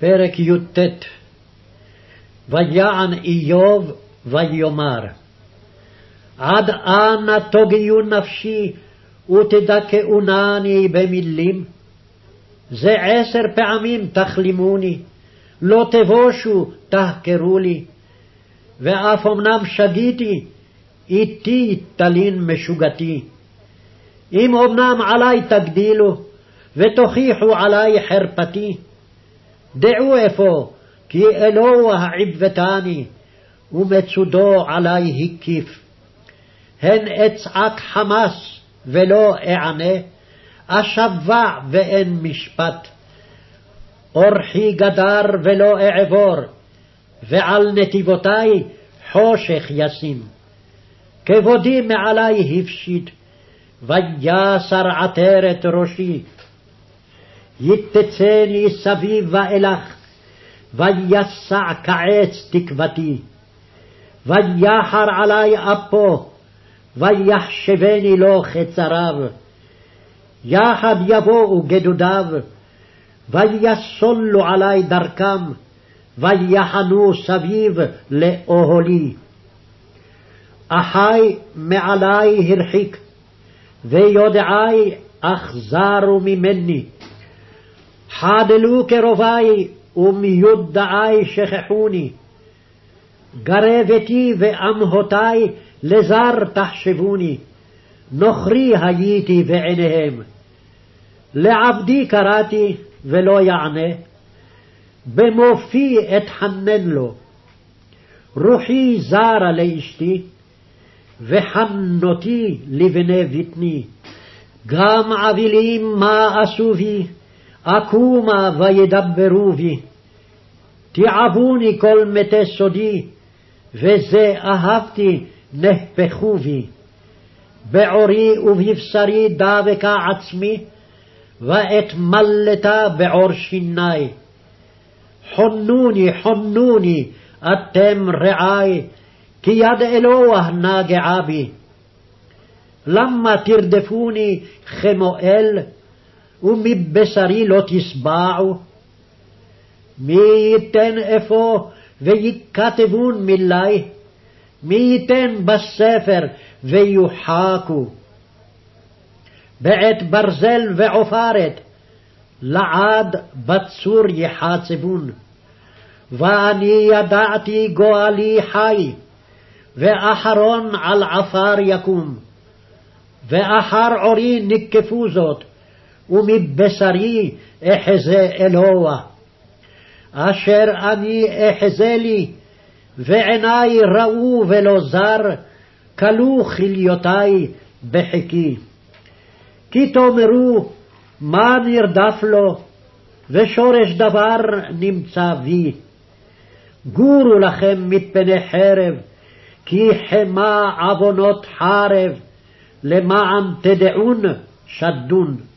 פרק י"ט ויען איוב ויאמר עד אנה תוגיון נפשי ותדכאונני במילים? זה עשר פעמים תכלימוני, לא תבושו תחקרו לי. ואף אמנם שגיתי, איתי תלין משוגתי. אם אמנם עלי תגדילו, ותוכיחו עלי חרפתי, דעו אפוא, כי אלוה עיוותני, ומצודו עלי הקיף. הן אצעק חמס ולא אענה, אשבע ואין משפט. אורחי גדר ולא אעבור, ועל נתיבותי חושך ישים. כבודי מעלי הפשיט, ויסר עטרת ראשי. יתצני סביב ואילך, ויסע כעץ תקוותי. ויחר עלי אפו, ויחשבני לו חצריו. יחד יבואו גדודיו, ויסולו עלי דרכם, ויחנו סביב לאוהלי. אחי מעלי הרחיק, ויודעי אכזרו ממני. חדלו קרובי, ומיודעי שכחוני. גרבתי ואמהותי לזר תחשבוני, נוכרי הייתי בעיניהם. לעבדי קראתי ולא יענה, במופי אתחנן לו. רוחי זרה לאשתי, וחנותי לבני בטני. גם אבלים מה עשו בי, אקומה וידברו בי. תיעבוני כל מתי סודי, וזה אהבתי נהפכו בי. בעורי ובבשרי דבקה עצמי, ואתמלתה בעור שיני. חונוני, חונוני, אתם רעי, כי יד אלוה נגעה בי. למה תרדפוני כמואל, ומבשרי לא תשבעו? מי ייתן אפוא ויכתבון מילי? מי ייתן בספר ויוחקו? בעת ברזל ועופרת, לעד בצור יחצבון. ואני ידעתי גואלי חי, ואחרון על עפר יקום. ואחר עורי נקפו זאת, ומבשרי אחזה אלוה. אשר אני אחזה לי, ועיני ראו ולא זר, כלו כליותי בחיקי. כי תאמרו, מה נרדף לו, ושורש דבר נמצא בי. גורו לכם מפני חרב, כי חמה עוונות חרב, למען תדעון שדון.